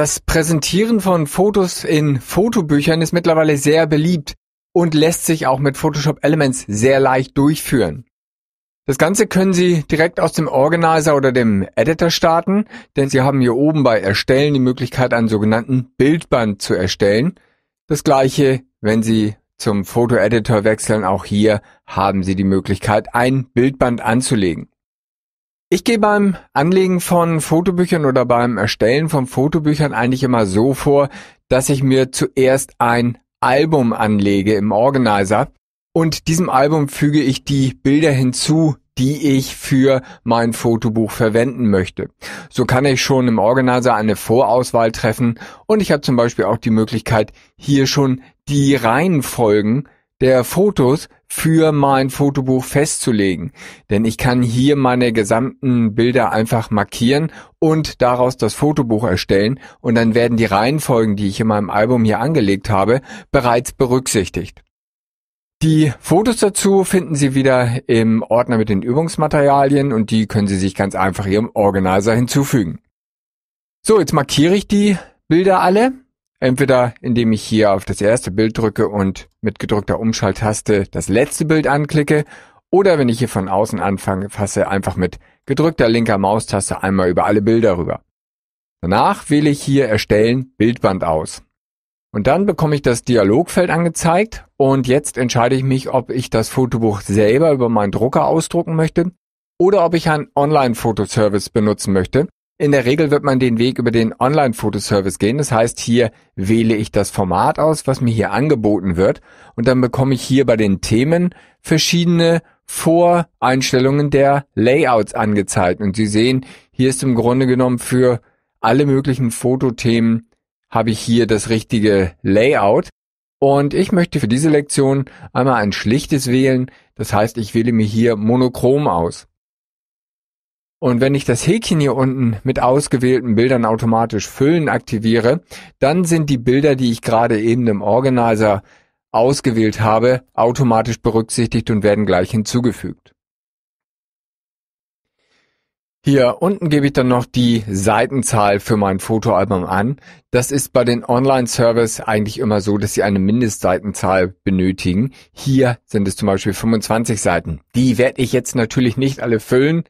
Das Präsentieren von Fotos in Fotobüchern ist mittlerweile sehr beliebt und lässt sich auch mit Photoshop Elements sehr leicht durchführen. Das Ganze können Sie direkt aus dem Organizer oder dem Editor starten, denn Sie haben hier oben bei Erstellen die Möglichkeit, einen sogenannten Bildband zu erstellen. Das gleiche, wenn Sie zum Foto-Editor wechseln, auch hier haben Sie die Möglichkeit, ein Bildband anzulegen. Ich gehe beim Anlegen von Fotobüchern oder beim Erstellen von Fotobüchern eigentlich immer so vor, dass ich mir zuerst ein Album anlege im Organizer und diesem Album füge ich die Bilder hinzu, die ich für mein Fotobuch verwenden möchte. So kann ich schon im Organizer eine Vorauswahl treffen und ich habe zum Beispiel auch die Möglichkeit, hier schon die Reihenfolgen der Fotos für mein Fotobuch festzulegen. Denn ich kann hier meine gesamten Bilder einfach markieren und daraus das Fotobuch erstellen und dann werden die Reihenfolgen, die ich in meinem Album hier angelegt habe, bereits berücksichtigt. Die Fotos dazu finden Sie wieder im Ordner mit den Übungsmaterialien und die können Sie sich ganz einfach Ihrem Organizer hinzufügen. So, jetzt markiere ich die Bilder alle Entweder indem ich hier auf das erste Bild drücke und mit gedrückter Umschalttaste das letzte Bild anklicke oder wenn ich hier von außen anfange, fasse einfach mit gedrückter linker Maustaste einmal über alle Bilder rüber. Danach wähle ich hier Erstellen Bildband aus. Und dann bekomme ich das Dialogfeld angezeigt und jetzt entscheide ich mich, ob ich das Fotobuch selber über meinen Drucker ausdrucken möchte oder ob ich einen Online-Fotoservice benutzen möchte, in der Regel wird man den Weg über den Online-Fotoservice gehen. Das heißt, hier wähle ich das Format aus, was mir hier angeboten wird. Und dann bekomme ich hier bei den Themen verschiedene Voreinstellungen der Layouts angezeigt. Und Sie sehen, hier ist im Grunde genommen für alle möglichen Fotothemen habe ich hier das richtige Layout. Und ich möchte für diese Lektion einmal ein schlichtes wählen. Das heißt, ich wähle mir hier monochrom aus. Und wenn ich das Häkchen hier unten mit ausgewählten Bildern automatisch füllen aktiviere, dann sind die Bilder, die ich gerade eben im Organizer ausgewählt habe, automatisch berücksichtigt und werden gleich hinzugefügt. Hier unten gebe ich dann noch die Seitenzahl für mein Fotoalbum an. Das ist bei den Online-Servers eigentlich immer so, dass sie eine Mindestseitenzahl benötigen. Hier sind es zum Beispiel 25 Seiten. Die werde ich jetzt natürlich nicht alle füllen.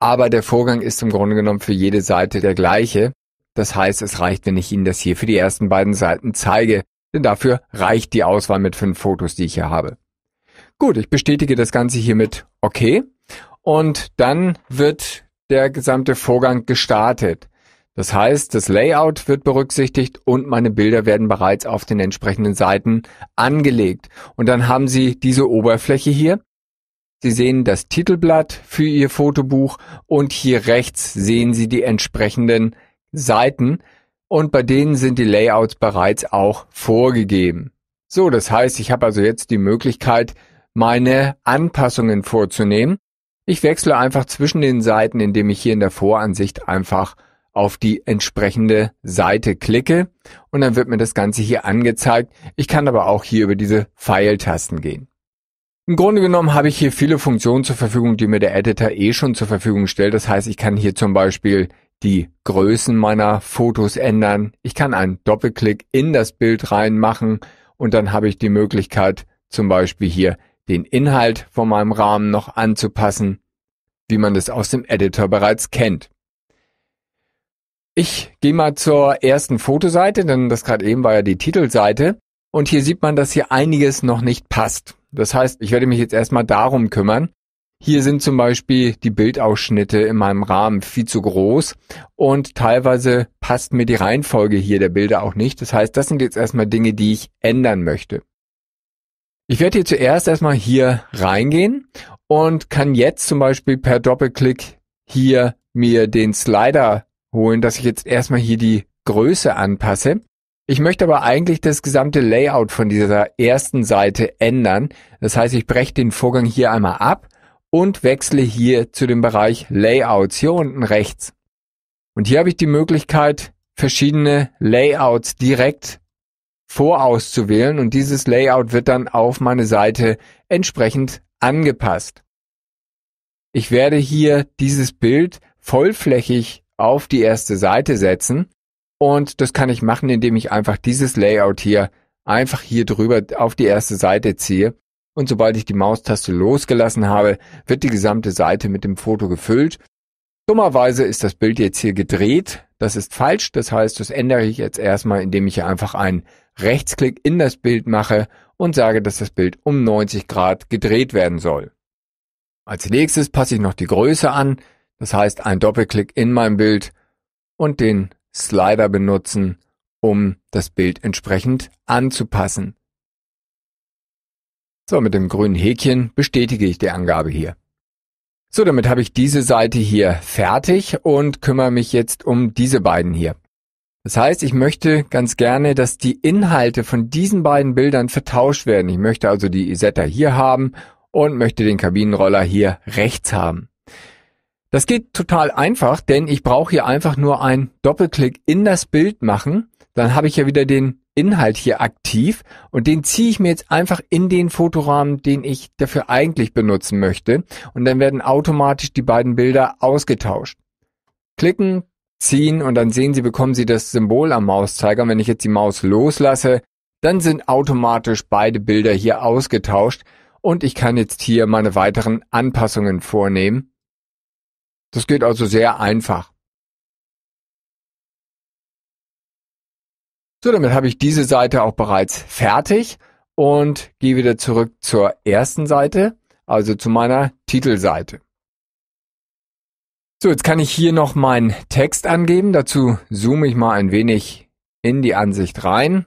Aber der Vorgang ist im Grunde genommen für jede Seite der gleiche. Das heißt, es reicht, wenn ich Ihnen das hier für die ersten beiden Seiten zeige, denn dafür reicht die Auswahl mit fünf Fotos, die ich hier habe. Gut, ich bestätige das Ganze hier mit OK und dann wird der gesamte Vorgang gestartet. Das heißt, das Layout wird berücksichtigt und meine Bilder werden bereits auf den entsprechenden Seiten angelegt. Und dann haben Sie diese Oberfläche hier, Sie sehen das Titelblatt für Ihr Fotobuch und hier rechts sehen Sie die entsprechenden Seiten und bei denen sind die Layouts bereits auch vorgegeben. So, das heißt, ich habe also jetzt die Möglichkeit, meine Anpassungen vorzunehmen. Ich wechsle einfach zwischen den Seiten, indem ich hier in der Voransicht einfach auf die entsprechende Seite klicke und dann wird mir das Ganze hier angezeigt. Ich kann aber auch hier über diese Pfeiltasten gehen. Im Grunde genommen habe ich hier viele Funktionen zur Verfügung, die mir der Editor eh schon zur Verfügung stellt. Das heißt, ich kann hier zum Beispiel die Größen meiner Fotos ändern. Ich kann einen Doppelklick in das Bild reinmachen und dann habe ich die Möglichkeit, zum Beispiel hier den Inhalt von meinem Rahmen noch anzupassen, wie man das aus dem Editor bereits kennt. Ich gehe mal zur ersten Fotoseite, denn das gerade eben war ja die Titelseite. Und hier sieht man, dass hier einiges noch nicht passt. Das heißt, ich werde mich jetzt erstmal darum kümmern. Hier sind zum Beispiel die Bildausschnitte in meinem Rahmen viel zu groß und teilweise passt mir die Reihenfolge hier der Bilder auch nicht. Das heißt, das sind jetzt erstmal Dinge, die ich ändern möchte. Ich werde hier zuerst erstmal hier reingehen und kann jetzt zum Beispiel per Doppelklick hier mir den Slider holen, dass ich jetzt erstmal hier die Größe anpasse. Ich möchte aber eigentlich das gesamte Layout von dieser ersten Seite ändern. Das heißt, ich breche den Vorgang hier einmal ab und wechsle hier zu dem Bereich Layouts hier unten rechts. Und hier habe ich die Möglichkeit, verschiedene Layouts direkt vorauszuwählen und dieses Layout wird dann auf meine Seite entsprechend angepasst. Ich werde hier dieses Bild vollflächig auf die erste Seite setzen Und das kann ich machen, indem ich einfach dieses Layout hier einfach hier drüber auf die erste Seite ziehe. Und sobald ich die Maustaste losgelassen habe, wird die gesamte Seite mit dem Foto gefüllt. Dummerweise ist das Bild jetzt hier gedreht. Das ist falsch. Das heißt, das ändere ich jetzt erstmal, indem ich hier einfach einen Rechtsklick in das Bild mache und sage, dass das Bild um 90 Grad gedreht werden soll. Als nächstes passe ich noch die Größe an. Das heißt, ein Doppelklick in mein Bild und den Slider benutzen, um das Bild entsprechend anzupassen. So, mit dem grünen Häkchen bestätige ich die Angabe hier. So, damit habe ich diese Seite hier fertig und kümmere mich jetzt um diese beiden hier. Das heißt, ich möchte ganz gerne, dass die Inhalte von diesen beiden Bildern vertauscht werden. Ich möchte also die Isetta hier haben und möchte den Kabinenroller hier rechts haben. Das geht total einfach, denn ich brauche hier einfach nur einen Doppelklick in das Bild machen. Dann habe ich ja wieder den Inhalt hier aktiv und den ziehe ich mir jetzt einfach in den Fotorahmen, den ich dafür eigentlich benutzen möchte. Und dann werden automatisch die beiden Bilder ausgetauscht. Klicken, ziehen und dann sehen Sie, bekommen Sie das Symbol am Mauszeiger. Wenn ich jetzt die Maus loslasse, dann sind automatisch beide Bilder hier ausgetauscht und ich kann jetzt hier meine weiteren Anpassungen vornehmen. Das geht also sehr einfach. So, damit habe ich diese Seite auch bereits fertig und gehe wieder zurück zur ersten Seite, also zu meiner Titelseite. So, jetzt kann ich hier noch meinen Text angeben. Dazu zoome ich mal ein wenig in die Ansicht rein.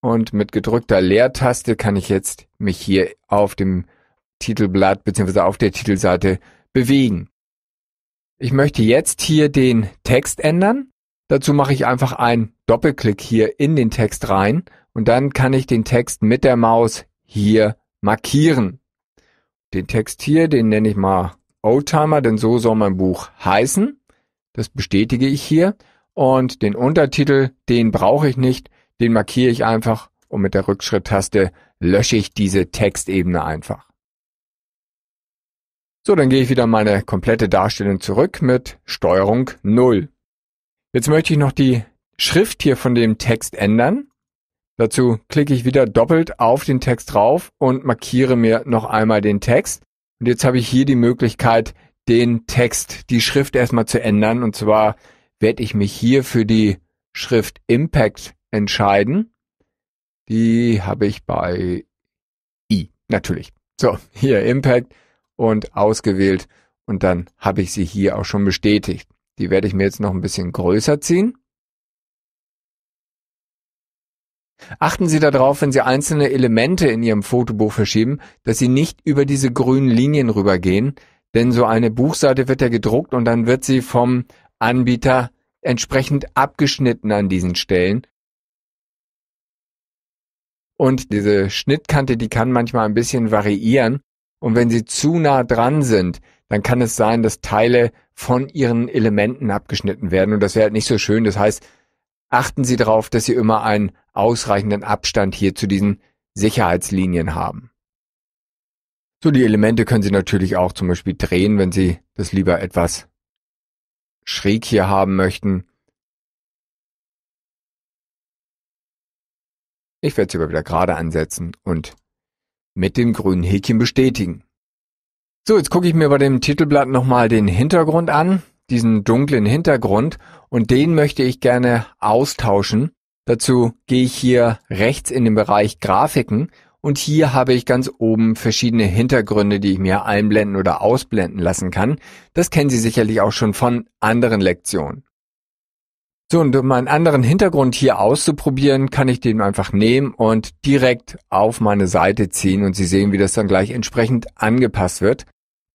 Und mit gedrückter Leertaste kann ich jetzt mich hier auf dem Titelblatt bzw. auf der Titelseite bewegen. Ich möchte jetzt hier den Text ändern. Dazu mache ich einfach einen Doppelklick hier in den Text rein und dann kann ich den Text mit der Maus hier markieren. Den Text hier, den nenne ich mal Oldtimer, denn so soll mein Buch heißen. Das bestätige ich hier. Und den Untertitel, den brauche ich nicht, den markiere ich einfach und mit der Rückschritttaste lösche ich diese Textebene einfach. So, dann gehe ich wieder meine komplette Darstellung zurück mit Steuerung 0. Jetzt möchte ich noch die Schrift hier von dem Text ändern. Dazu klicke ich wieder doppelt auf den Text drauf und markiere mir noch einmal den Text. Und jetzt habe ich hier die Möglichkeit, den Text, die Schrift erstmal zu ändern. Und zwar werde ich mich hier für die Schrift Impact entscheiden. Die habe ich bei I, natürlich. So, hier Impact und ausgewählt und dann habe ich sie hier auch schon bestätigt. Die werde ich mir jetzt noch ein bisschen größer ziehen. Achten Sie darauf, wenn Sie einzelne Elemente in Ihrem Fotobuch verschieben, dass Sie nicht über diese grünen Linien rübergehen, denn so eine Buchseite wird ja gedruckt und dann wird sie vom Anbieter entsprechend abgeschnitten an diesen Stellen. Und diese Schnittkante, die kann manchmal ein bisschen variieren und wenn sie zu nah dran sind, dann kann es sein, dass Teile von ihren Elementen abgeschnitten werden und das wäre halt nicht so schön. Das heißt, achten Sie darauf, dass Sie immer einen ausreichenden Abstand hier zu diesen Sicherheitslinien haben. So, die Elemente können Sie natürlich auch zum Beispiel drehen, wenn Sie das lieber etwas schräg hier haben möchten. Ich werde sie aber wieder gerade ansetzen und mit dem grünen Häkchen bestätigen. So, jetzt gucke ich mir bei dem Titelblatt nochmal den Hintergrund an, diesen dunklen Hintergrund, und den möchte ich gerne austauschen. Dazu gehe ich hier rechts in den Bereich Grafiken und hier habe ich ganz oben verschiedene Hintergründe, die ich mir einblenden oder ausblenden lassen kann. Das kennen Sie sicherlich auch schon von anderen Lektionen. So, und um einen anderen Hintergrund hier auszuprobieren, kann ich den einfach nehmen und direkt auf meine Seite ziehen und Sie sehen, wie das dann gleich entsprechend angepasst wird.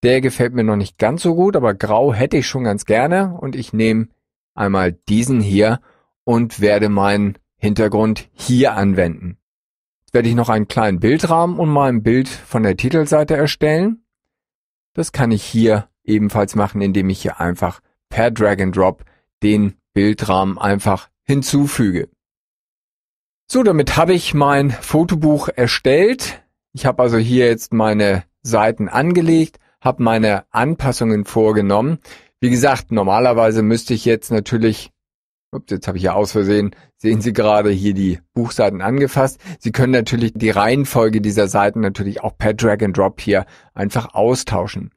Der gefällt mir noch nicht ganz so gut, aber grau hätte ich schon ganz gerne und ich nehme einmal diesen hier und werde meinen Hintergrund hier anwenden. Jetzt werde ich noch einen kleinen Bildrahmen und mal ein Bild von der Titelseite erstellen. Das kann ich hier ebenfalls machen, indem ich hier einfach per Drag and Drop den Bildrahmen einfach hinzufüge. So, damit habe ich mein Fotobuch erstellt. Ich habe also hier jetzt meine Seiten angelegt, habe meine Anpassungen vorgenommen. Wie gesagt, normalerweise müsste ich jetzt natürlich Ups, jetzt habe ich ja aus Versehen, sehen Sie gerade hier die Buchseiten angefasst. Sie können natürlich die Reihenfolge dieser Seiten natürlich auch per Drag and Drop hier einfach austauschen.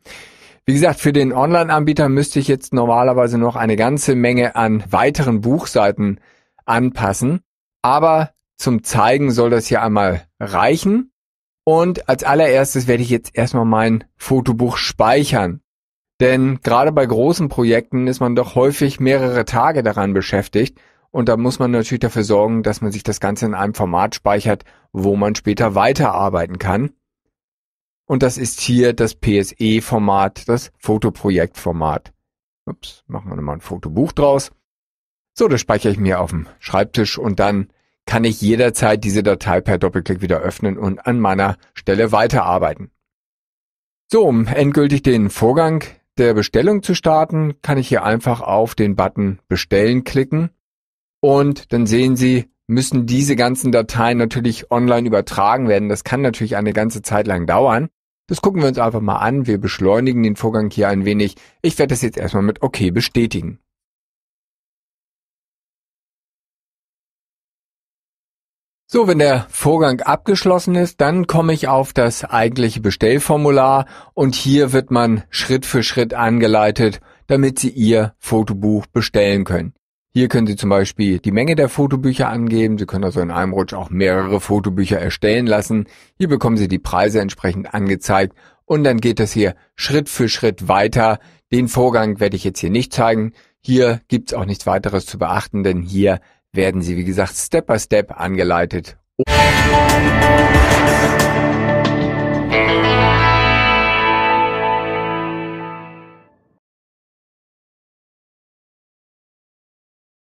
Wie gesagt, für den Online-Anbieter müsste ich jetzt normalerweise noch eine ganze Menge an weiteren Buchseiten anpassen. Aber zum Zeigen soll das hier einmal reichen. Und als allererstes werde ich jetzt erstmal mein Fotobuch speichern. Denn gerade bei großen Projekten ist man doch häufig mehrere Tage daran beschäftigt und da muss man natürlich dafür sorgen, dass man sich das Ganze in einem Format speichert, wo man später weiterarbeiten kann. Und das ist hier das PSE-Format, das Fotoprojektformat. Ups, machen wir nochmal ein Fotobuch draus. So, das speichere ich mir auf dem Schreibtisch und dann kann ich jederzeit diese Datei per Doppelklick wieder öffnen und an meiner Stelle weiterarbeiten. So, um endgültig den Vorgang der Bestellung zu starten, kann ich hier einfach auf den Button Bestellen klicken und dann sehen Sie, müssen diese ganzen Dateien natürlich online übertragen werden. Das kann natürlich eine ganze Zeit lang dauern. Das gucken wir uns einfach mal an. Wir beschleunigen den Vorgang hier ein wenig. Ich werde das jetzt erstmal mit OK bestätigen. So, wenn der Vorgang abgeschlossen ist, dann komme ich auf das eigentliche Bestellformular und hier wird man Schritt für Schritt angeleitet, damit Sie Ihr Fotobuch bestellen können. Hier können Sie zum Beispiel die Menge der Fotobücher angeben. Sie können also in einem Rutsch auch mehrere Fotobücher erstellen lassen. Hier bekommen Sie die Preise entsprechend angezeigt und dann geht das hier Schritt für Schritt weiter. Den Vorgang werde ich jetzt hier nicht zeigen. Hier gibt's auch nichts weiteres zu beachten, denn hier werden sie, wie gesagt, Step by Step angeleitet.